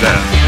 down.